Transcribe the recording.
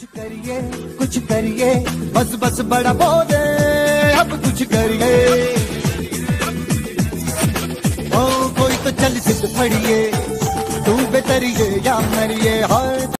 कुछ करिए कुछ करिए। बस बस बड़ा बोले अब कुछ करिए। ओ, कोई तो चल सिद्ध फड़िए तू बेतरिए या मरिए।